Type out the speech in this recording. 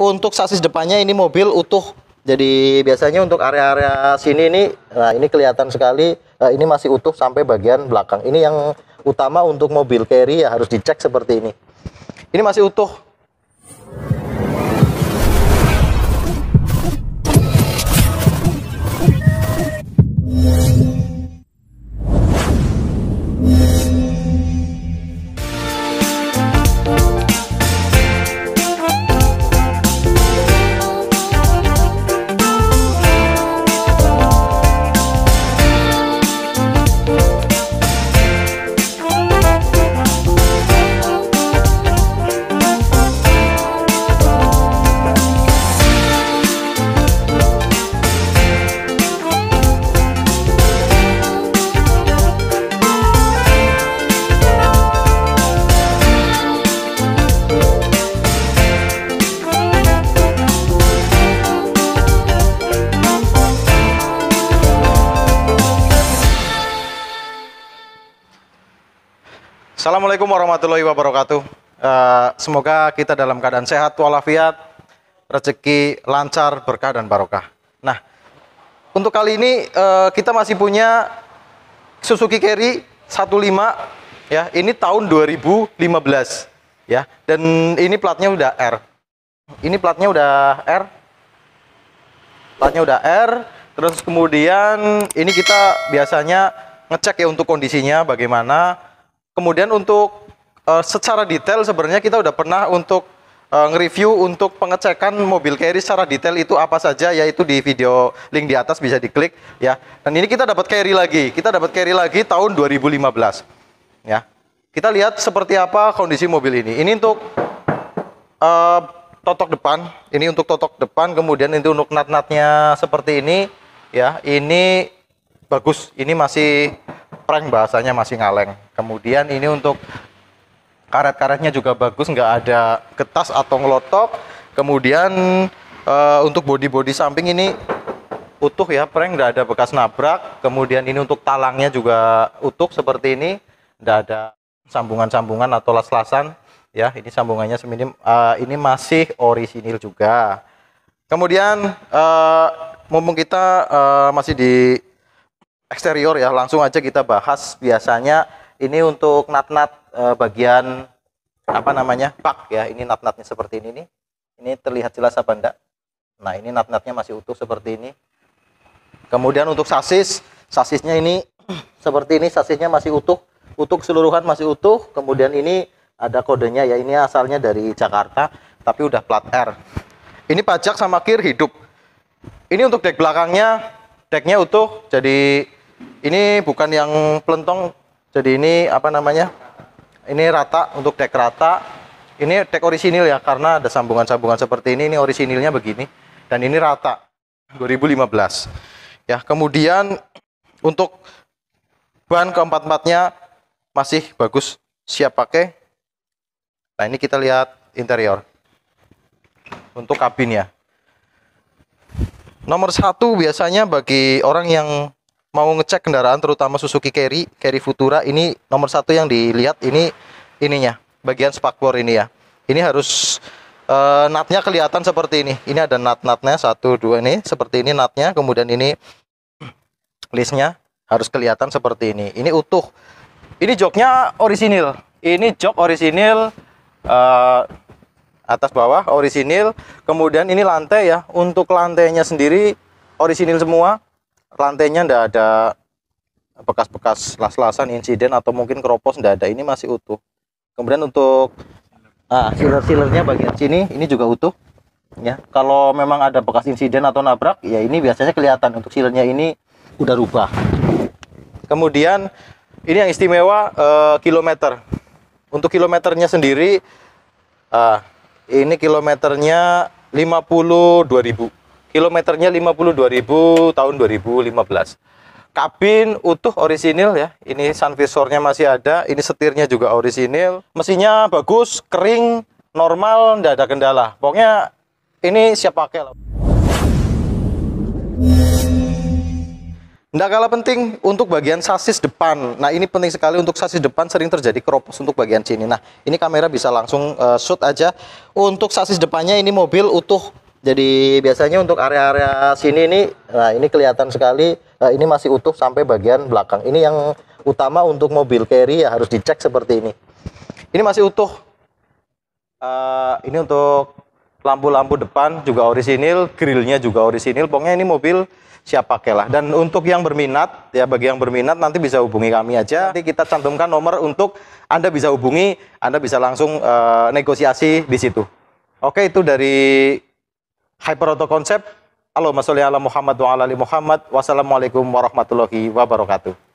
Untuk sasis depannya ini mobil utuh. Jadi biasanya untuk area-area sini ini, nah ini kelihatan sekali. eh, ini masih utuh sampai bagian belakang. Ini yang utama untuk mobil carry ya harus dicek seperti ini. Ini masih utuh. Assalamualaikum warahmatullahi wabarakatuh. Eh, semoga kita dalam keadaan sehat walafiat, rezeki lancar, berkah dan barokah. Nah, untuk kali ini eh, kita masih punya Suzuki Carry 15 ya. Ini tahun 2015 ya. Dan ini platnya udah R. Ini platnya udah R. Platnya udah R. Terus kemudian ini kita biasanya ngecek ya untuk kondisinya bagaimana Kemudian untuk uh, secara detail sebenarnya kita udah pernah untuk uh, nge-review untuk pengecekan mobil carry secara detail itu apa saja yaitu di video link di atas bisa diklik ya. Dan ini kita dapat carry lagi. Kita dapat carry lagi tahun 2015. Ya. Kita lihat seperti apa kondisi mobil ini. Ini untuk uh, totok depan, ini untuk totok depan, kemudian itu untuk nat-natnya seperti ini ya. Ini bagus. Ini masih prank bahasanya masih ngaleng. Kemudian ini untuk karet-karetnya juga bagus, nggak ada getas atau ngelotok. Kemudian uh, untuk body-body samping ini utuh ya, prank nggak ada bekas nabrak. Kemudian ini untuk talangnya juga utuh seperti ini, nggak ada sambungan-sambungan atau las-lasan. Ya, ini sambungannya seminim. Uh, ini masih orisinil juga. Kemudian uh, mumpung kita uh, masih di eksterior ya langsung aja kita bahas. Biasanya ini untuk nat-nat e, bagian apa namanya pak ya. Ini nat-natnya seperti ini nih. Ini terlihat jelas apa enggak? Nah ini nat-natnya masih utuh seperti ini. Kemudian untuk sasis sasisnya ini seperti ini sasisnya masih utuh. Utuh keseluruhan masih utuh. Kemudian ini ada kodenya ya. Ini asalnya dari Jakarta tapi udah plat R. Ini pajak sama kir hidup. Ini untuk dek belakangnya deknya utuh jadi ini bukan yang pelentong jadi ini apa namanya? Ini rata untuk dek rata. Ini dek orisinil ya karena ada sambungan-sambungan seperti ini. Ini orisinilnya begini dan ini rata 2015 ya kemudian untuk ban keempat-empatnya masih bagus. Siap pakai. Nah ini kita lihat interior. Untuk kabin ya nomor satu biasanya bagi orang yang mau ngecek kendaraan terutama Suzuki Carry, Carry Futura ini nomor satu yang dilihat ini ininya bagian spakbor ini ya. Ini harus uh, natnya kelihatan seperti ini. Ini ada nat-natnya satu dua ini seperti ini natnya. Kemudian ini listnya harus kelihatan seperti ini. Ini utuh. Ini joknya orisinil. Ini jok orisinil uh, atas bawah orisinil. Kemudian ini lantai ya. Untuk lantainya sendiri orisinil semua lantainya ndak ada bekas-bekas las-lasan insiden atau mungkin keropos ndak ada. Ini masih utuh. Kemudian untuk ah sealer-sealernya bagian sini ini juga utuh ya. Kalau memang ada bekas insiden atau nabrak ya ini biasanya kelihatan. Untuk sealernya ini udah rubah. Kemudian ini yang istimewa eh, kilometer. Untuk kilometernya sendiri ah, ini kilometernya 52.000 kilometernya 52.000 tahun 2015 kabin utuh orisinil ya ini sun visornya masih ada ini setirnya juga orisinil mesinnya bagus kering normal tidak ada kendala pokoknya ini siap pakai lah Tidak kalah penting untuk bagian sasis depan. Nah ini penting sekali untuk sasis depan sering terjadi keropos untuk bagian sini. Nah ini kamera bisa langsung uh, shoot aja. Untuk sasis depannya ini mobil utuh. Jadi biasanya untuk area-area sini ini, nah ini kelihatan sekali. Uh, ini masih utuh sampai bagian belakang. Ini yang utama untuk mobil carry ya harus dicek seperti ini. Ini masih utuh. Uh, ini untuk lampu-lampu depan juga orisinil, grillnya juga orisinil. Pokoknya ini mobil siap pakailah. Dan untuk yang berminat, ya bagi yang berminat nanti bisa hubungi kami aja. Nanti kita cantumkan nomor untuk Anda bisa hubungi, Anda bisa langsung uh, negosiasi di situ. Oke, itu dari Hyper Auto Concept. Halo, Mas Muhammad wa ala Muhammad. Wassalamualaikum warahmatullahi wabarakatuh.